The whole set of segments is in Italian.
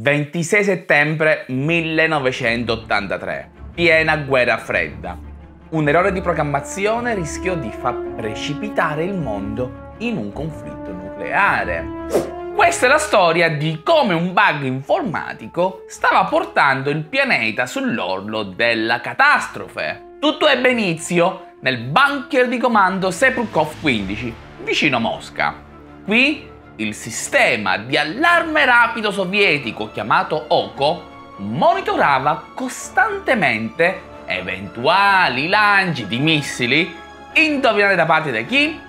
26 settembre 1983. Piena guerra fredda. Un errore di programmazione rischiò di far precipitare il mondo in un conflitto nucleare. Questa è la storia di come un bug informatico stava portando il pianeta sull'orlo della catastrofe. Tutto ebbe inizio nel bunker di comando Sepulkov 15, vicino Mosca. Qui il sistema di allarme rapido sovietico chiamato OKO monitorava costantemente eventuali lanci di missili indovinate da parte di chi?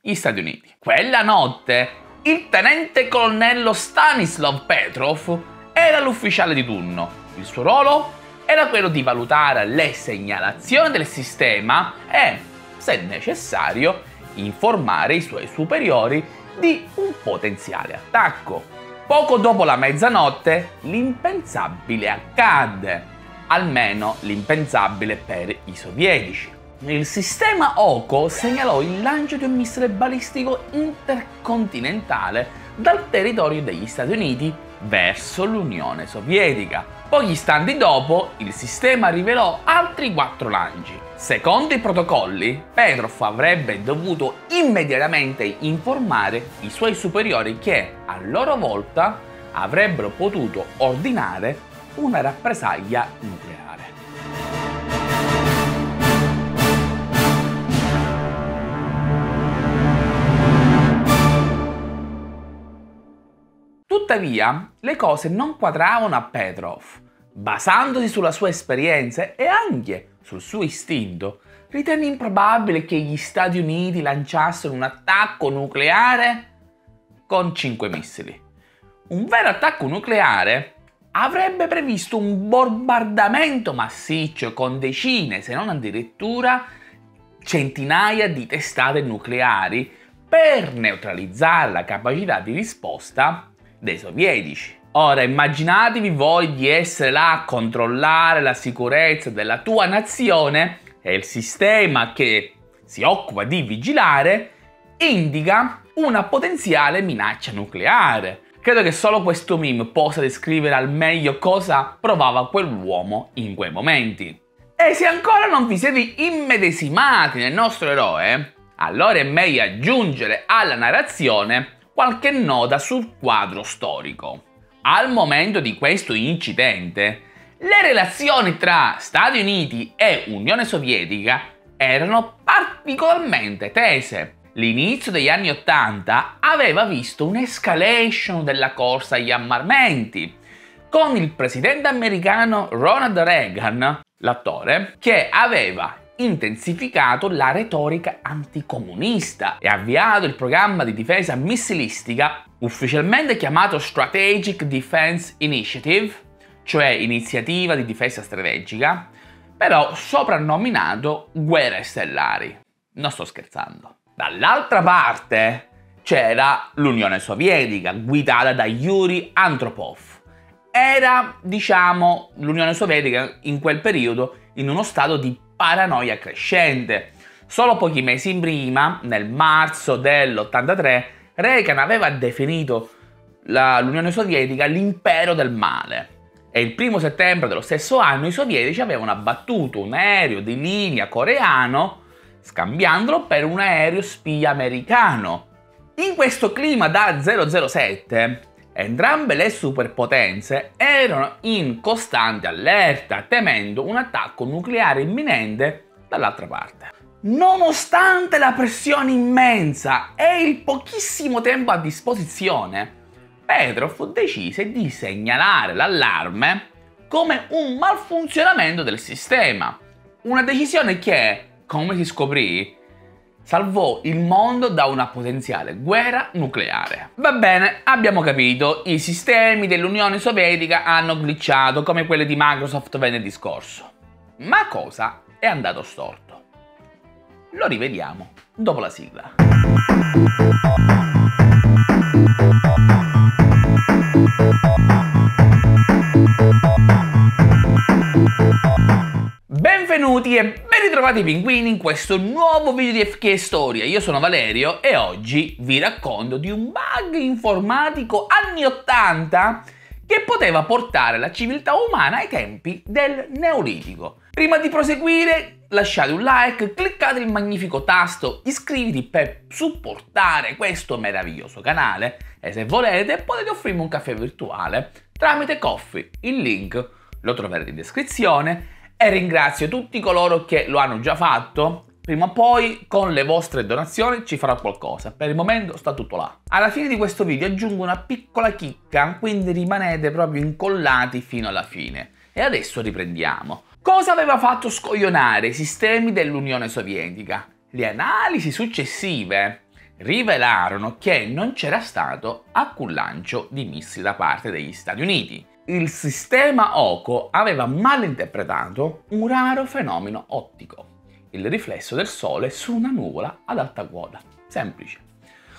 Gli Stati Uniti. Quella notte il tenente colonnello Stanislav Petrov era l'ufficiale di turno. Il suo ruolo era quello di valutare le segnalazioni del sistema e, se necessario, informare i suoi superiori di un potenziale attacco. Poco dopo la mezzanotte l'impensabile accadde, almeno l'impensabile per i sovietici. Il sistema OCO segnalò il lancio di un missile balistico intercontinentale dal territorio degli Stati Uniti verso l'Unione Sovietica. Pochi istanti dopo il sistema rivelò altri quattro lanci. Secondo i protocolli, Petrov avrebbe dovuto immediatamente informare i suoi superiori che, a loro volta, avrebbero potuto ordinare una rappresaglia nucleare. Tuttavia, le cose non quadravano a Petrov. Basandosi sulla sua esperienza e anche sul suo istinto, ritenne improbabile che gli Stati Uniti lanciassero un attacco nucleare con 5 missili. Un vero attacco nucleare avrebbe previsto un bombardamento massiccio con decine, se non addirittura centinaia di testate nucleari per neutralizzare la capacità di risposta dei sovietici. Ora immaginatevi voi di essere là a controllare la sicurezza della tua nazione e il sistema che si occupa di vigilare indica una potenziale minaccia nucleare. Credo che solo questo meme possa descrivere al meglio cosa provava quell'uomo in quei momenti. E se ancora non vi siete immedesimati nel nostro eroe, allora è meglio aggiungere alla narrazione qualche nota sul quadro storico. Al momento di questo incidente, le relazioni tra Stati Uniti e Unione Sovietica erano particolarmente tese. L'inizio degli anni Ottanta aveva visto un'escalation della corsa agli armamenti, con il presidente americano Ronald Reagan, l'attore, che aveva intensificato la retorica anticomunista e avviato il programma di difesa missilistica ufficialmente chiamato Strategic Defense Initiative, cioè iniziativa di difesa strategica, però soprannominato guerre stellari. Non sto scherzando. Dall'altra parte c'era l'Unione Sovietica, guidata da Yuri Andropov. Era, diciamo, l'Unione Sovietica in quel periodo in uno stato di paranoia crescente. Solo pochi mesi prima, nel marzo dell'83, Reagan aveva definito l'Unione Sovietica l'impero del male. E il primo settembre dello stesso anno i sovietici avevano abbattuto un aereo di linea coreano scambiandolo per un aereo spia americano. In questo clima da 007, entrambe le superpotenze erano in costante allerta, temendo un attacco nucleare imminente dall'altra parte. Nonostante la pressione immensa e il pochissimo tempo a disposizione, Petrov decise di segnalare l'allarme come un malfunzionamento del sistema. Una decisione che, come si scoprì, salvò il mondo da una potenziale guerra nucleare. Va bene, abbiamo capito, i sistemi dell'Unione Sovietica hanno glitchato come quelli di Microsoft venerdì scorso. Ma cosa è andato storto? Lo rivediamo dopo la sigla. Benvenuti e ben ritrovati pinguini in questo nuovo video di FK Storia. Io sono Valerio e oggi vi racconto di un bug informatico anni 80 che poteva portare la civiltà umana ai tempi del Neolitico. Prima di proseguire, lasciate un like, cliccate il magnifico tasto iscriviti per supportare questo meraviglioso canale e se volete potete offrirmi un caffè virtuale tramite Coffee. Il link lo troverete in descrizione e ringrazio tutti coloro che lo hanno già fatto. Prima o poi con le vostre donazioni ci farà qualcosa, per il momento sta tutto là. Alla fine di questo video aggiungo una piccola chicca, quindi rimanete proprio incollati fino alla fine. E adesso riprendiamo. Cosa aveva fatto scoglionare i sistemi dell'Unione Sovietica? Le analisi successive rivelarono che non c'era stato alcun lancio di missili da parte degli Stati Uniti. Il sistema OCO aveva malinterpretato un raro fenomeno ottico, il riflesso del Sole su una nuvola ad alta quota. Semplice.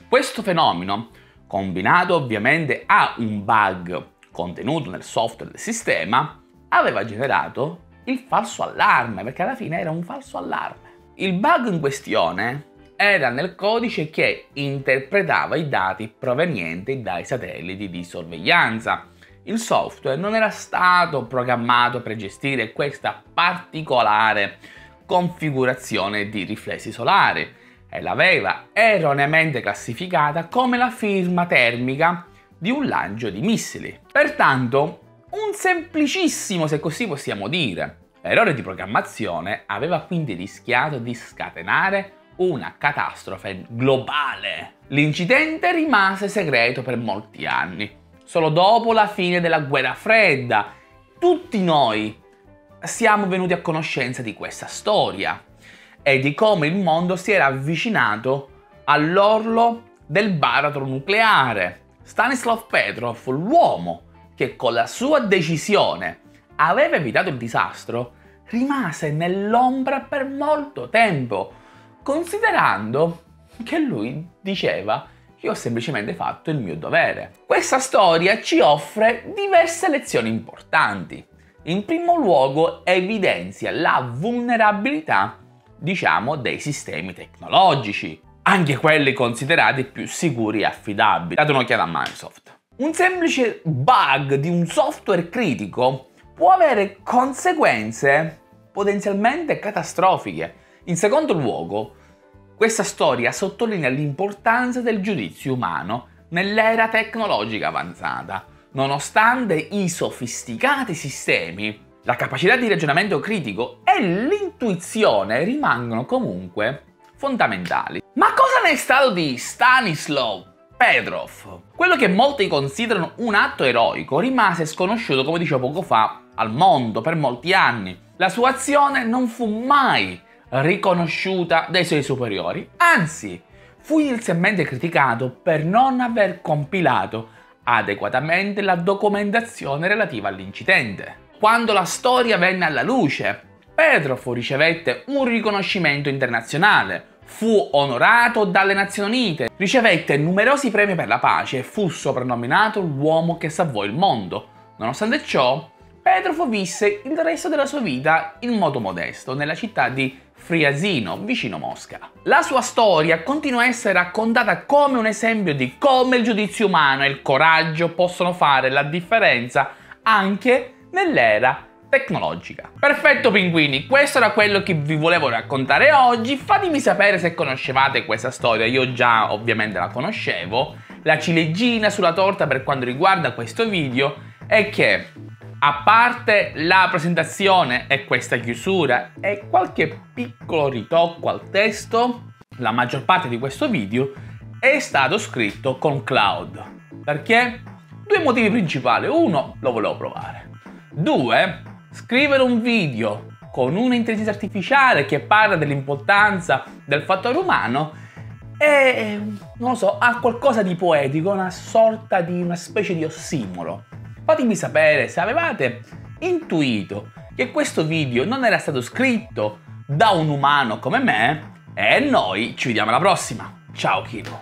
Questo fenomeno, combinato ovviamente a un bug contenuto nel software del sistema, aveva generato il falso allarme, perché alla fine era un falso allarme. Il bug in questione era nel codice che interpretava i dati provenienti dai satelliti di sorveglianza. Il software non era stato programmato per gestire questa particolare configurazione di riflessi solari e l'aveva erroneamente classificata come la firma termica di un lancio di missili. Pertanto, un semplicissimo, se così possiamo dire, errore di programmazione aveva quindi rischiato di scatenare una catastrofe globale. L'incidente rimase segreto per molti anni. Solo dopo la fine della guerra fredda, tutti noi siamo venuti a conoscenza di questa storia e di come il mondo si era avvicinato all'orlo del baratro nucleare. Stanislav Petrov, l'uomo che con la sua decisione aveva evitato il disastro, rimase nell'ombra per molto tempo, considerando che lui diceva che ho semplicemente fatto il mio dovere. Questa storia ci offre diverse lezioni importanti. In primo luogo evidenzia la vulnerabilità, diciamo, dei sistemi tecnologici, anche quelli considerati più sicuri e affidabili. Date un'occhiata a Microsoft. Un semplice bug di un software critico può avere conseguenze potenzialmente catastrofiche. In secondo luogo, questa storia sottolinea l'importanza del giudizio umano nell'era tecnologica avanzata. Nonostante i sofisticati sistemi, la capacità di ragionamento critico e l'intuizione rimangono comunque fondamentali. Ma cosa ne è stato di Stanislav Petrov? Quello che molti considerano un atto eroico rimase sconosciuto, come dicevo poco fa, al mondo per molti anni. La sua azione non fu mai riconosciuta dai suoi superiori, anzi fu inizialmente criticato per non aver compilato adeguatamente la documentazione relativa all'incidente. Quando la storia venne alla luce, Petrov ricevette un riconoscimento internazionale, fu onorato dalle Nazioni Unite, ricevette numerosi premi per la pace e fu soprannominato l'uomo che salvò il mondo. Nonostante ciò, Petrov visse il resto della sua vita in modo modesto nella città di Friasino, vicino Mosca. La sua storia continua a essere raccontata come un esempio di come il giudizio umano e il coraggio possono fare la differenza anche nell'era tecnologica. Perfetto pinguini, questo era quello che vi volevo raccontare oggi, fatemi sapere se conoscevate questa storia, io già ovviamente la conoscevo. La ciliegina sulla torta per quanto riguarda questo video è che a parte la presentazione e questa chiusura e qualche piccolo ritocco al testo, la maggior parte di questo video è stato scritto con Cloud. Perché? Due motivi principali. Uno, lo volevo provare. Due, scrivere un video con un'intelligenza artificiale che parla dell'importanza del fattore umano e, non lo so, ha qualcosa di poetico, una sorta di una specie di ossimolo. Fatemi sapere se avevate intuito che questo video non era stato scritto da un umano come me e noi ci vediamo alla prossima. Ciao Kiro!